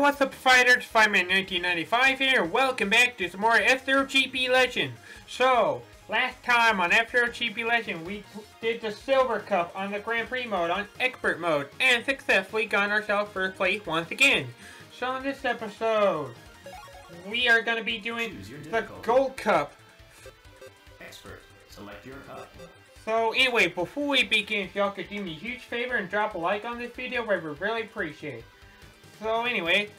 what's up fighters? Fireman 1995 here. Welcome back to some more F-Zero GP Legend. So, last time on F-Zero GP Legend, we did the Silver Cup on the Grand Prix mode on Expert mode and successfully got ourselves first place once again. So in this episode, we are going to be doing the Gold Cup. Expert, select your cup. So anyway, before we begin, if y'all could do me a huge favor and drop a like on this video, I would really appreciate it. So anyway,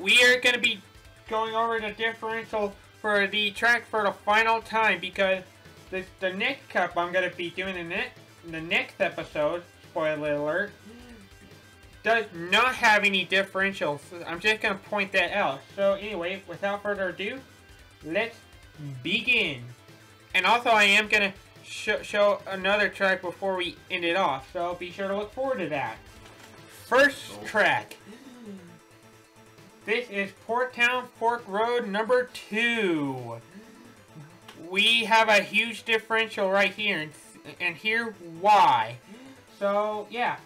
we are going to be going over the differential for the track for the final time because this, the next cup I'm going to be doing in, it, in the next episode, spoiler alert, does not have any differentials. I'm just going to point that out. So anyway, without further ado, let's begin. And also I am going to sh show another track before we end it off, so be sure to look forward to that. First track. This is Port Town Fork Road number two. We have a huge differential right here, and, and here why. So, yeah.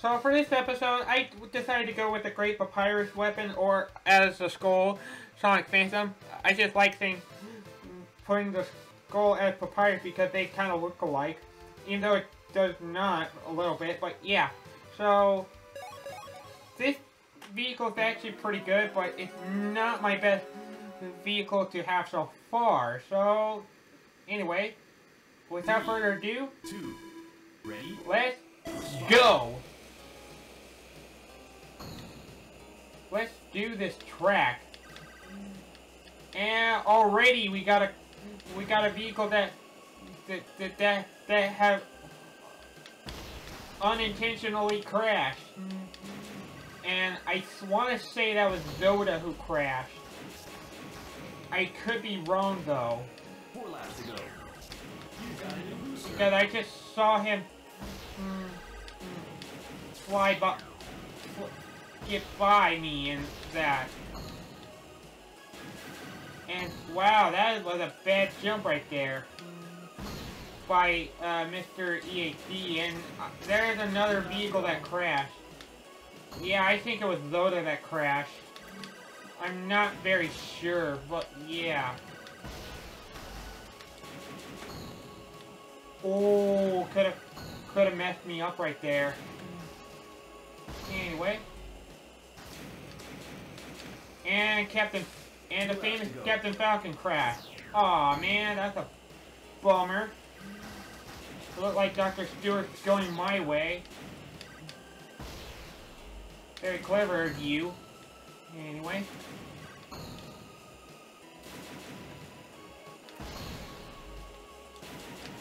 So for this episode, I decided to go with the Great Papyrus weapon, or as the skull, Sonic Phantom. I just like saying, putting the skull as Papyrus because they kind of look alike. Even though it does not a little bit, but yeah. So, this vehicle is actually pretty good, but it's not my best vehicle to have so far. So, anyway, without further ado, Two, ready? let's go! Let's do this track. And already we got a we got a vehicle that that that that, that have unintentionally crashed. And I want to say that was Zoda who crashed. I could be wrong though. Four laps. Because I just saw him mm, mm, fly by, get by me and that. And wow, that was a bad jump right there by uh, Mr. EAD. And uh, there's another vehicle that crashed. Yeah, I think it was Zoda that crashed. I'm not very sure, but yeah. Oh, could have could have messed me up right there. Anyway. And Captain and the famous Captain Falcon crash. Aw man, that's a bummer. It looked like Dr. Stewart's going my way. Very clever of you. Anyway.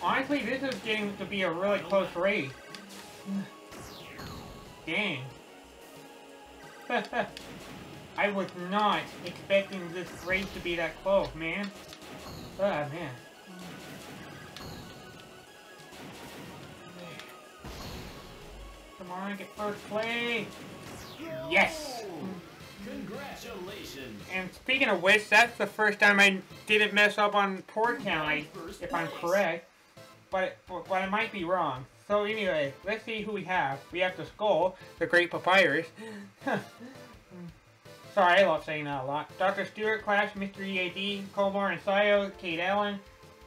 Honestly, this is getting to be a really close race. Dang. I was not expecting this race to be that close, man. Ah, man. Come on, get first place. Yes! Congratulations. And speaking of which, that's the first time I didn't mess up on Port Town, if I'm correct. But, but I might be wrong. So anyway, let's see who we have. We have the Skull, the Great Papyrus. Sorry, I love saying that a lot. Dr. Stewart, Clash, Mr. EAD, Gomar and Shioh, Kate Alen,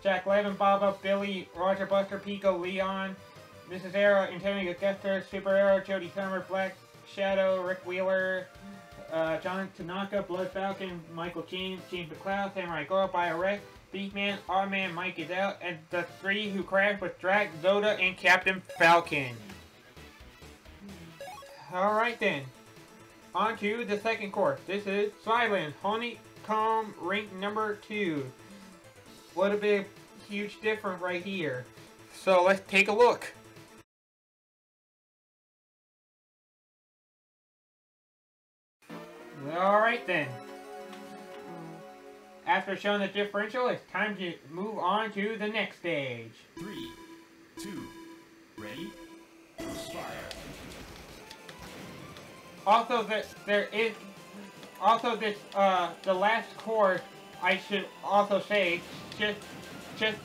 Jack Levin, Baba, Billy, Roger Buster, Pico, Leon, Mrs. Arrow, Antonio Guster, Super Arrow, Jody Summer, Black Shadow, Rick Wheeler, uh, John Tanaka, Blood Falcon, Michael James, James McCloud, Samurai Goro, Bio-Wreck, Beastman, R-Man, Mike is out, and the three who crashed with Draq, Zoda, and Captain Falcon. Alright then. On to the second course. This is Silent Honeycomb Rink number two. What a big, huge difference right here. So let's take a look. Alright then. After showing the differential, it's time to move on to the next stage. Three, two, ready? Also, that there is also this uh the last course. I should also say just just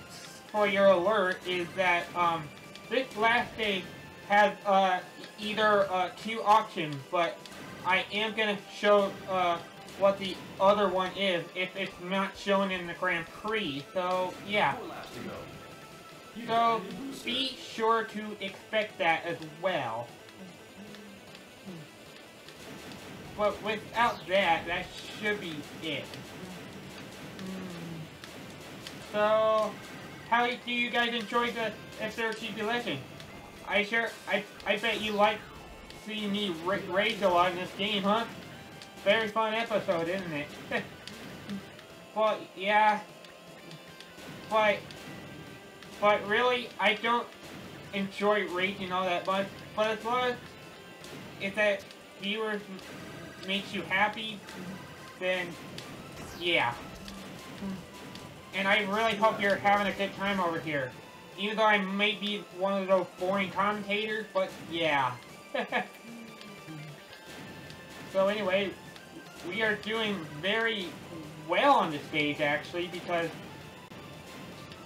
for your alert is that um this last stage has uh, either uh, two options, but I am gonna show uh, what the other one is if it's not shown in the Grand Prix. So yeah. So be sure to expect that as well. But without that, that should be it. So, how do you guys enjoy the SRTP lesson? I sure, I, I bet you like seeing me ra- rage a lot in this game, huh? Very fun episode, isn't it? but, yeah. But, but really, I don't enjoy raging all that much. But as long as if that viewers makes you happy, then yeah. And I really hope you're having a good time over here. Even though I may be one of those boring commentators, but yeah. so anyway, we are doing very well on this stage actually because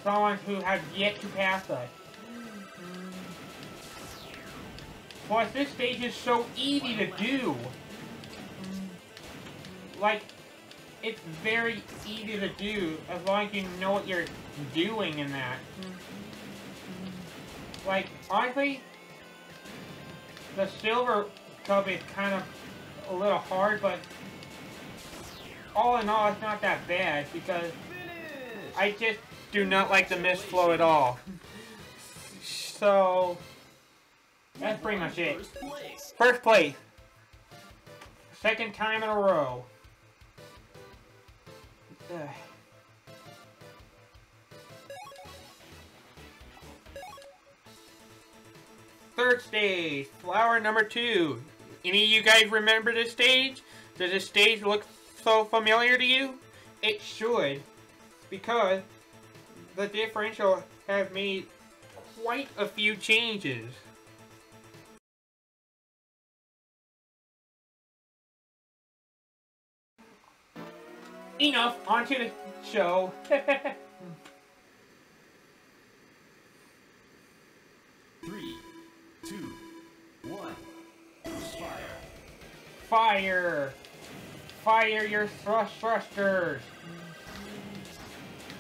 someone who has yet to pass us. Plus, this stage is so easy to do. Like, it's very easy to do as long as you know what you're doing in that. Like, honestly, the silver cup is kind of a little hard, but all in all, it's not that bad because I just do not like the mist flow at all. So, that's pretty much it. First place. First place. Second time in a row. Ugh. Third stage, flower number two. Any of you guys remember this stage? Does this stage look so familiar to you? It should, because the differential have made quite a few changes. Enough, onto the show. Three, two, one. Fire. Fire! Fire your thrust thrusters!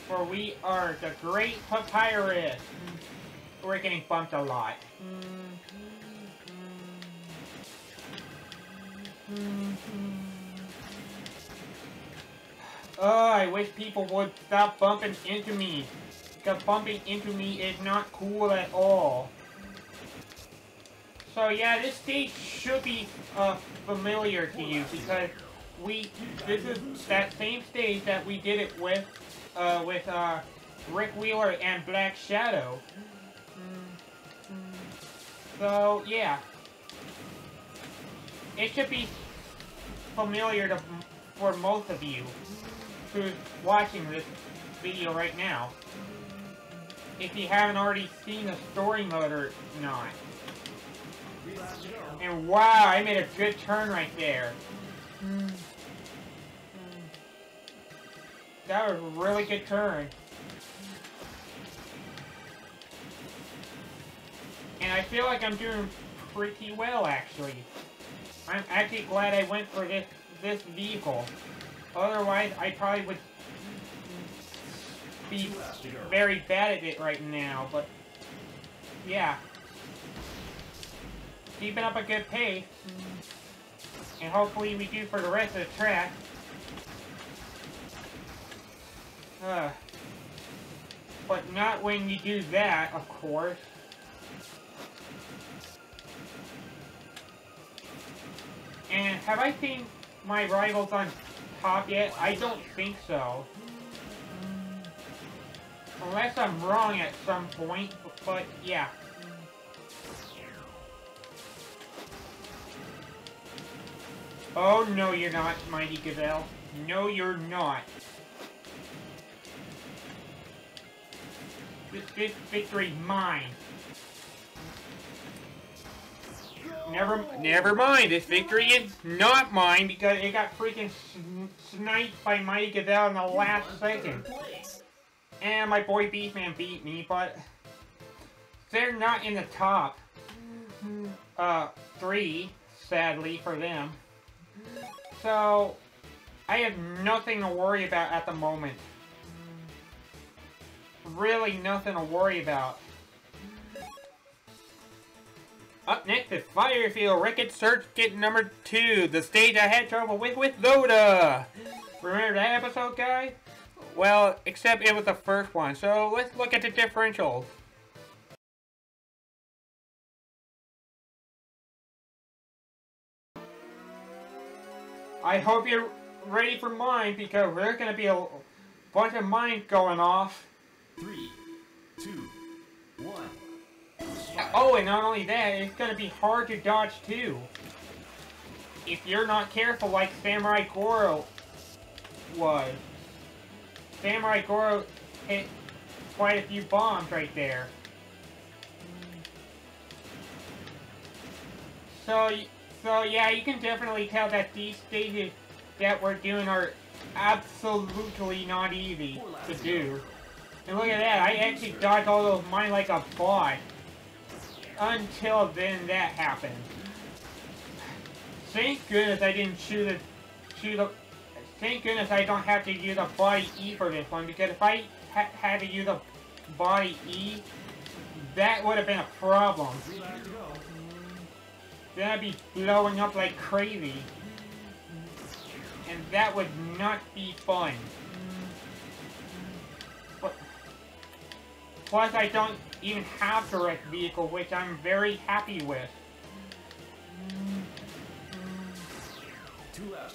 For we are the great papyrus. We're getting bumped a lot. Mm-hmm. Mm-hmm. Mm-hmm. Oh, I wish people would stop bumping into me. Because bumping into me is not cool at all. So yeah, this stage should be uh, familiar to you because we this is that same stage that we did it with uh, with uh, Rick Wheeler and Black Shadow. So yeah, it should be familiar to for most of you who's watching this video right now. If you haven't already seen the story mode or not. And wow, I made a good turn right there. That was a really good turn. And I feel like I'm doing pretty well, actually. I'm actually glad I went for this this vehicle. Otherwise, I probably would be very bad at it right now, but yeah. Keeping up a good pace. And hopefully we do for the rest of the track. Uh, but not when you do that, of course. And have I seen my rivals on top yet? I don't think so. Unless I'm wrong at some point, but yeah. Oh, no, you're not, Mighty Gazelle. No, you're not. This, this victory's mine. Never, never mind. This victory is not mine because it got freaking sniped by Mighty Gazelle in the last second. And my boy Beastman beat me, but they're not in the top uh, three, sadly for them. So, I have nothing to worry about at the moment. Really nothing to worry about. Up next is Firefield Wreckage Circuit number 2, the stage I had trouble with with Zoda. Remember that episode, guys? Well, except it was the first one, so let's look at the differentials. I hope you're ready for mine because there's gonna be a bunch of mine going off. Three, two. Oh, and not only that, it's gonna be hard to dodge too. If you're not careful like Samurai Goro was. Samurai Goro hit quite a few bombs right there. So, so yeah, you can definitely tell that these stages that we're doing are absolutely not easy to do. And look at that, I actually dodged all those mine like a bot. Until then that happened. Thank goodness I didn't shoot a shoot a thank goodness I don't have to use a body E for this one because if I ha had to use a body E that would have been a problem. Then I'd be blowing up like crazy. And that would not be fun. But, plus, I don't even have direct vehicle, which I'm very happy with.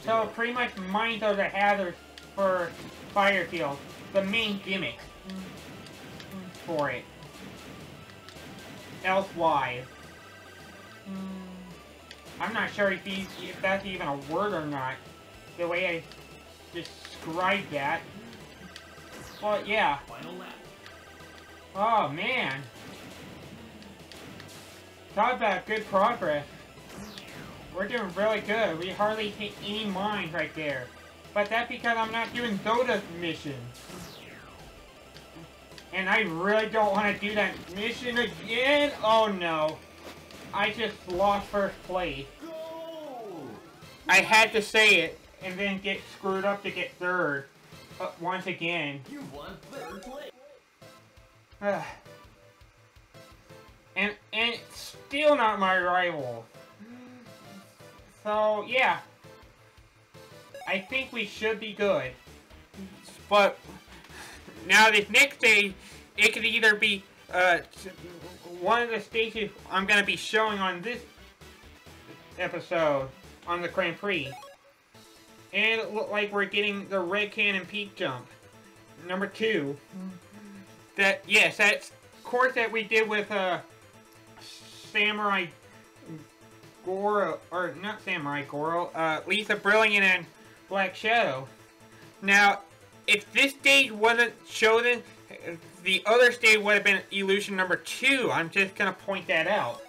So pretty much mines are the hazards for Firefield. The main gimmick for it. Elsewise. I'm not sure if, these, if that's even a word or not. The way I described that. But yeah. Oh man. Talk about good progress. We're doing really good. We hardly hit any mines right there. But that's because I'm not doing Zoda's mission. And I really don't want to do that mission again. Oh no. I just lost first place. I had to say it and then get screwed up to get third. Uh, once again. You won third place. Ugh. and and it's still not my rival. So yeah, I think we should be good. But now this next day, it could either be uh, one of the stages I'm gonna be showing on this episode on the Grand Prix. And it looked like we're getting the Red Canyon Peak Jump. Number two. That yes, that's course that we did with uh Samurai Goro or not Samurai Goro, uh Lisa Brilliant and Black Shadow. Now, if this stage wasn't chosen, the other stage would have been illusion number two. I'm just gonna point that out.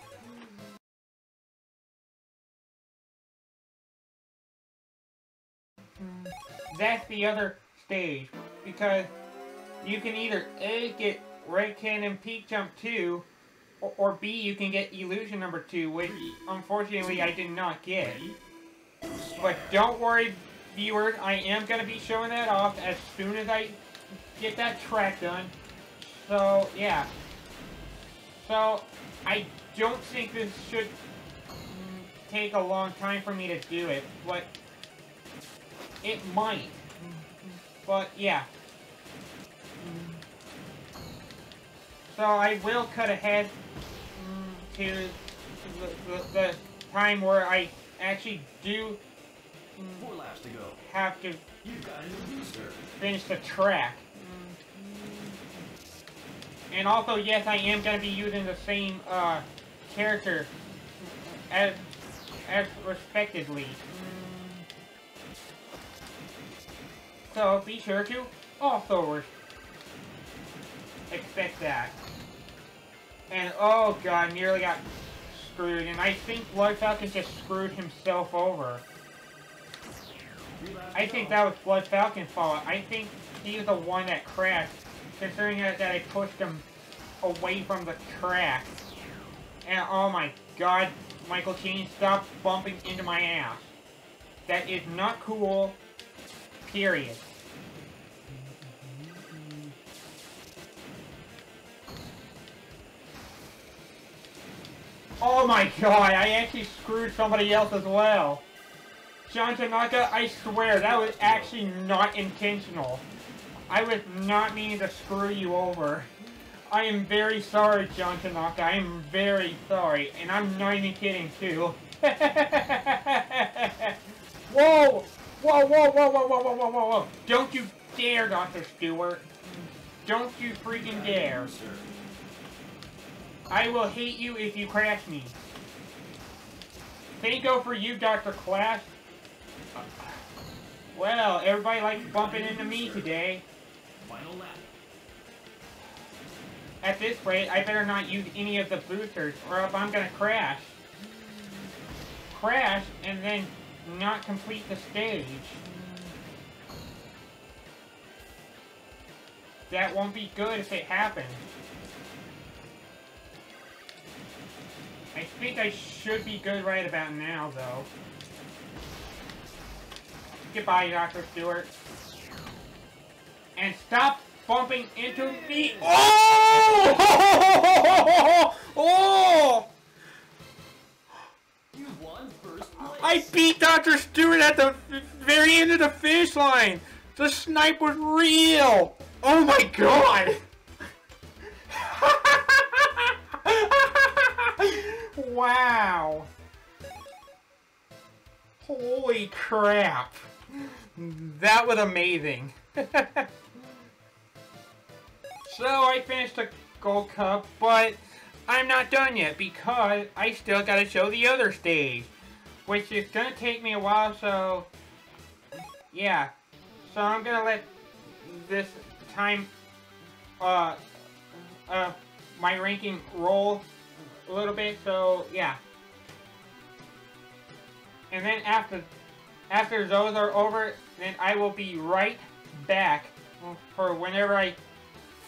That's the other stage because you can either A, get Red Canyon Peak Jump 2, or, or B, you can get Illusion number 2, which unfortunately I did not get. But don't worry, viewers, I am going to be showing that off as soon as I get that track done. So, yeah. So, I don't think this should take a long time for me to do it, but it might. But, yeah. So I will cut ahead to the, the, the time where I actually do Four laps to go. have to You've got a new booster. finish the track. And also, yes, I am going to be using the same uh, character as, as respectively. So be sure to also expect that. And oh god, nearly got screwed. And I think Blood Falcon just screwed himself over. I think that was Blood Falcon's fault. I think he was the one that crashed, considering that, that I pushed him away from the track. And oh my god, Michael Chain, stop bumping into my ass. That is not cool, period. Oh my god, I actually screwed somebody else as well. John Tanaka, I swear, that was actually not intentional. I was not meaning to screw you over. I am very sorry, John Tanaka. I am very sorry. And I'm not even kidding, too. whoa! Whoa, whoa, whoa, whoa, whoa, whoa, whoa, whoa. Don't you dare, Dr. Stewart. Don't you freaking dare. I will hate you if you crash me. Same go for you, Dr. Clash. Well, everybody likes bumping into me today. Final lap. At this rate, I better not use any of the boosters, or else I'm gonna crash. Crash, and then not complete the stage. That won't be good if it happens. I think I should be good right about now, though. Goodbye, Dr. Stewart. And stop bumping into me. Oh! Oh! You won first place. I beat Dr. Stewart at the very end of the finish line. The snipe was real. Oh my god. Holy crap. That was amazing. so I finished the Gold Cup, but I'm not done yet because I still gotta show the other stage. Which is gonna take me a while, so... Yeah. So I'm gonna let this time, uh, uh, my ranking roll a little bit, so yeah. And then after, after those are over, then I will be right back for whenever I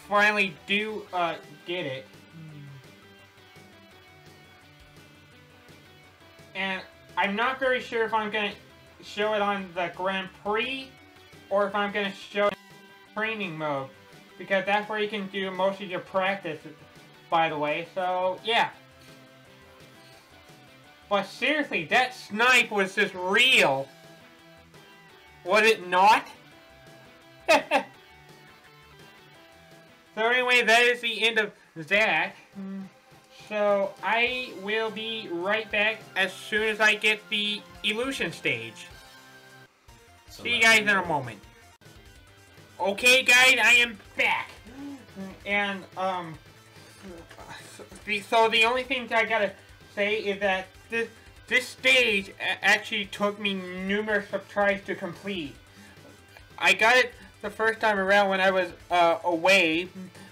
finally do, uh, get it. And I'm not very sure if I'm going to show it on the Grand Prix or if I'm going to show it in training mode. Because that's where you can do most of your practice, by the way. So, yeah. But seriously, that snipe was just real. Was it not? so anyway, that is the end of that. So I will be right back as soon as I get the illusion stage. See you guys in a moment. Okay guys, I am back. And um so the only thing I gotta say is that this this stage actually took me numerous tries to complete. I got it the first time around when I was uh, away,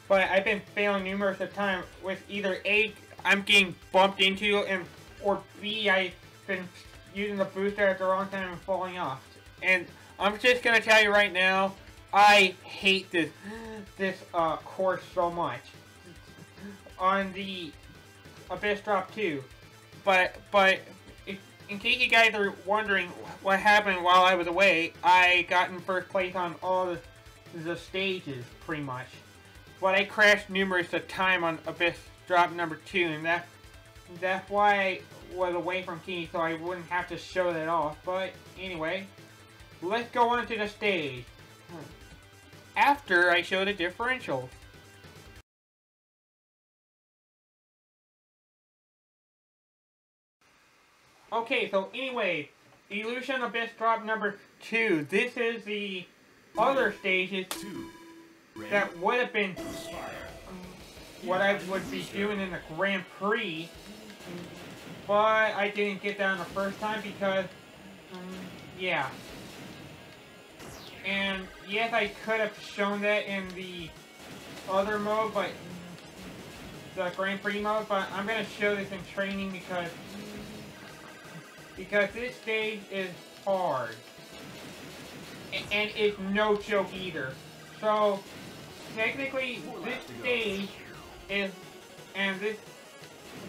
but I've been failing numerous of times with either A, I'm getting bumped into, and or B, I've been using the booster at the wrong time and falling off. And I'm just gonna tell you right now, I hate this this uh, course so much. On the Abyss Drop 2, but but in case you guys are wondering what happened while I was away, I got in first place on all the, the stages, pretty much. But I crashed numerous of time on Abyss Drop number 2, and that, that's why I was away from Key, so I wouldn't have to show that off. But anyway, let's go on to the stage. Hmm. After I show the differentials. Okay, so anyway, Illusion Abyss Drop number two. This is the other stages. That would have been what I would be doing in the Grand Prix, but I didn't get that on the first time because, um, yeah. And yes, I could have shown that in the other mode, but the Grand Prix mode, but I'm gonna show this in training because because this stage is hard. And it's no joke either. So, technically, this stage is, and this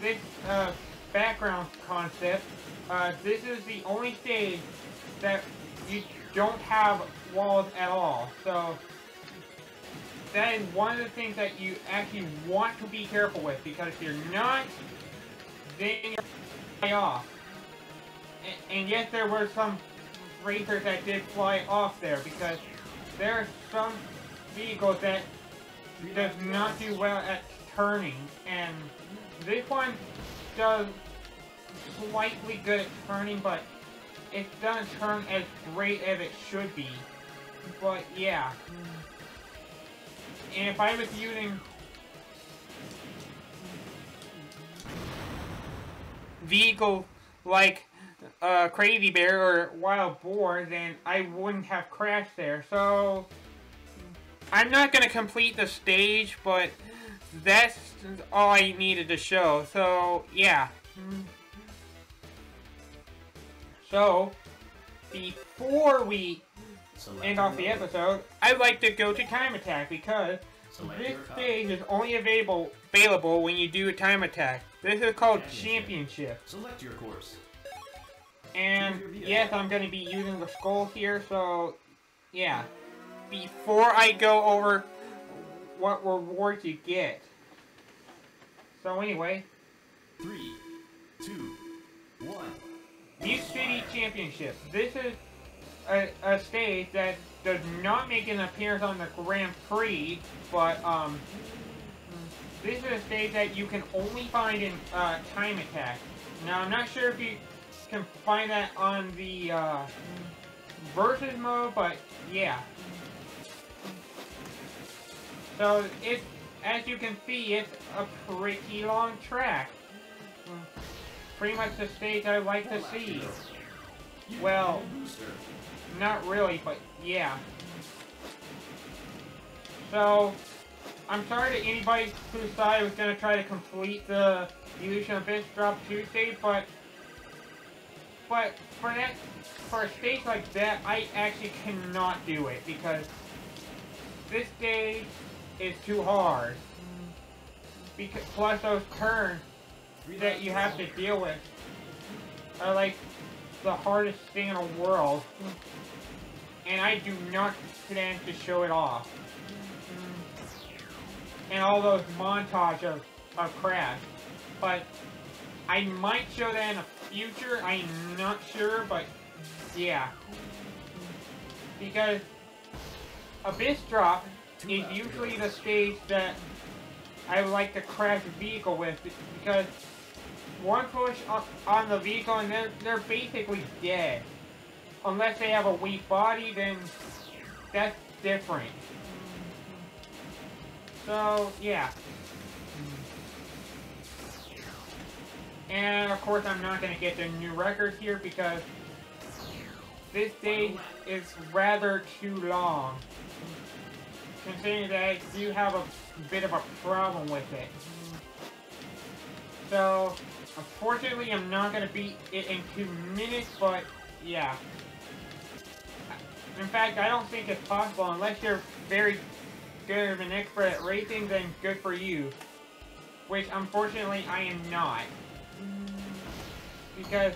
this uh, background concept, uh, this is the only stage that you don't have walls at all. So that is one of the things that you actually want to be careful with because if you're not, then you're off. And, yes, there were some racers that did fly off there because there are some vehicles that does not do well at turning, and this one does slightly good at turning, but it doesn't turn as great as it should be. But yeah. And if I was using vehicle like uh, Crazy Bear or Wild Boar, then I wouldn't have crashed there. So I'm not gonna complete the stage, but that's all I needed to show. So yeah. So before we Select end off the episode, I'd like to go to Time Attack because Select this stage is only available available when you do a Time Attack. This is called Championship. Championship. Select your course. And Choose your vehicle. yes, I'm going to be using the skull here, so yeah. Before I go over what rewards you get. So anyway, Three, two, one. Mute City Championship. This is a, a stage that does not make an appearance on the Grand Prix, but um, this is a stage that you can only find in uh, Time Attack. Now, I'm not sure if you can find that on the uh, versus mode, but yeah. So it's as you can see, it's a pretty long track. Pretty much the stage I like to see. Well-. Not really, but yeah. So, I'm sorry to anybody who thought I was going to try to complete the Illusion Abyss Drop Tuesday, but but for that for a stage like that, I actually cannot do it because this stage is too hard. Because plus those turns that you have to deal with are like the hardest thing in the world. And I do not plan to show it off. And all those montage of, of crash. But I might show that in the future, I'm not sure, but yeah. Because Abyss Drop is usually the stage that I would like to crash a vehicle with because one push on, the vehicle and they're, they're basically dead. Unless they have a weak body, then that's different. So, yeah. And of course I'm not going to get the new record here because this day is rather too long. Considering that I do have a bit of a problem with it. So, unfortunately I'm not going to beat it in two minutes, but yeah. In fact, I don't think it's possible unless you're very good of an expert at racing, then good for you. Which, unfortunately, I am not. Because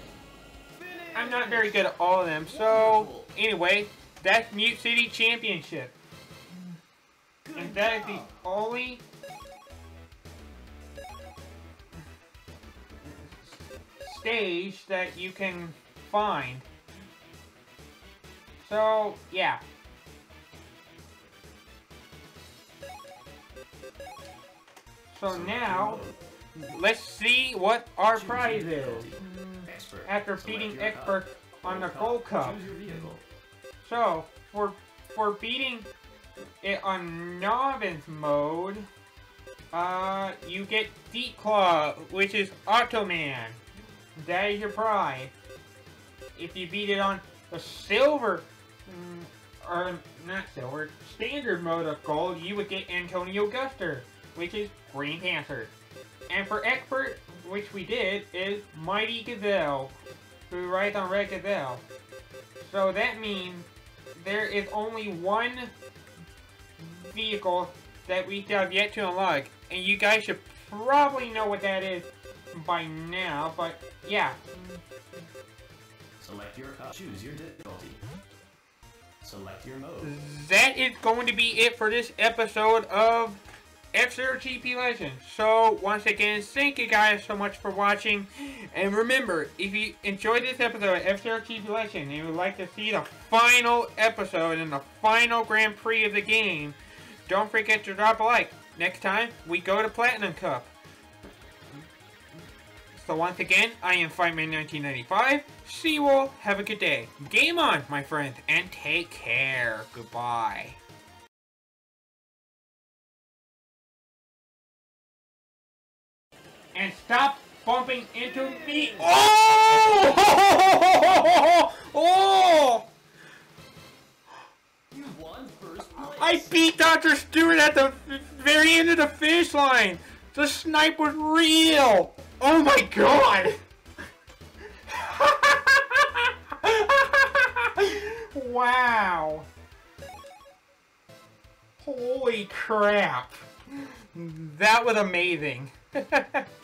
I'm not very good at all of them. So, anyway, that's Mute City Championship. And that is the only stage that you can find. So, yeah. So now, let's see what our prize is. Expert. After Select beating expert car. on the Gold Cup. Choose your vehicle. So, for for beating it on novice mode, uh, you get Deep Claw, which is Octoman. That is your prize. If you beat it on the silver, mm, or not silver, standard mode of gold, you would get Antonio Guster, which is Green Panther. And for expert, which we did, is Mighty Gazelle, who rides on Red Gazelle. So that means there is only one vehicle that we have yet to unlock, and you guys should probably know what that is by now, but yeah. Select your co- choose your difficulty. Select your mode. That is going to be it for this episode of F-Zero GP Legends. So, once again, thank you guys so much for watching. And remember, if you enjoyed this episode of F-Zero GP Legends and you would like to see the final episode and the final Grand Prix of the game, don't forget to drop a like. Next time, we go to Platinum Cup. So once again, I am Fireman1995. See you all. Have a good day. Game on, my friends, and take care. Goodbye. And stop bumping into me. Oh! Oh! You won first place. I beat Dr. Stewart at the very end of the finish line. The snipe was real. Oh my god. wow. Holy crap. That was amazing.